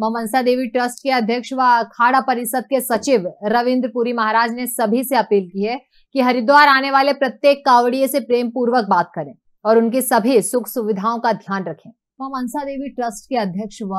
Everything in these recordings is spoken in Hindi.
माँ मनसा देवी ट्रस्ट के अध्यक्ष व अखाड़ा परिषद के सचिव रविंद्र पुरी महाराज ने सभी से अपील की है कि हरिद्वार आने वाले प्रत्येक कावड़िए से प्रेम पूर्वक बात करें और उनकी सभी सुख सुविधाओं का ध्यान रखें। माँ मनसा देवी ट्रस्ट के अध्यक्ष व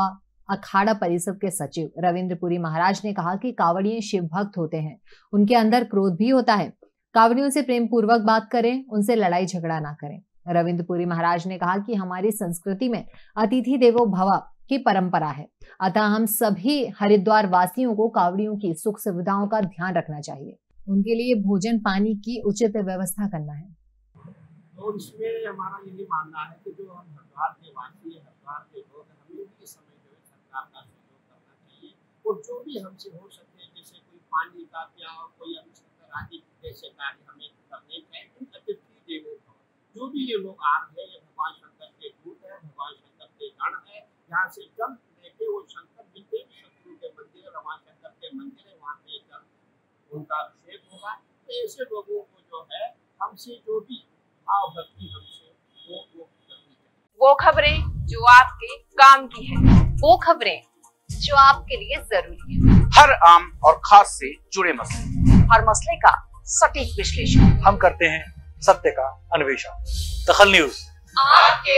अखाड़ा परिषद के सचिव रविंद्र पुरी महाराज ने कहा कि कावड़िए शिव भक्त होते हैं। उनके अंदर क्रोध भी होता है। कावड़ियों से प्रेम पूर्वक बात करें, उनसे लड़ाई झगड़ा ना करें। रविंद्र पुरी महाराज ने कहा कि हमारी संस्कृति में अतिथि देवो भवा। की परंपरा है अतः हम सभी हरिद्वार वासियों को कावड़ियों की सुख सुविधाओं का ध्यान रखना चाहिए उनके लिए भोजन पानी की उचित व्यवस्था करना है तो इसमें हमारा यही मानना है कि जो हम हरिद्वार के वासी हैं, हरिद्वार के लोग हैं, हमें भी इस समय जो है सरकार का सहयोग करना चाहिए और जो भी हमसे हो सकते हैं जैसे कोई पानी का क्या, कोई अनुष्ठान आदि जैसे कार्य हमें करने चाहिए अतिथि देवो भव। जो भी ये लोग आ रहे हैं, भगवान शंकर के दूत है, भगवान है यहाँ से जल लेके वो शंकर जी के शत्रु के मंदिर है के मंदिर है वहाँ पे जल उनका अभिषेक होगा तो ऐसे लोगों को जो है हमसे जो भी भाव भक्ति हमसे वो वो करनी चाहिए। वो खबरें जो आपके काम की है वो खबरें जो आपके लिए ज़रूरी है। हर आम और खास से जुड़े मसले। हर मसले का सटीक विश्लेषण। हम करते हैं सत्य का अन्वेषण। दखल न्यूज़। आपके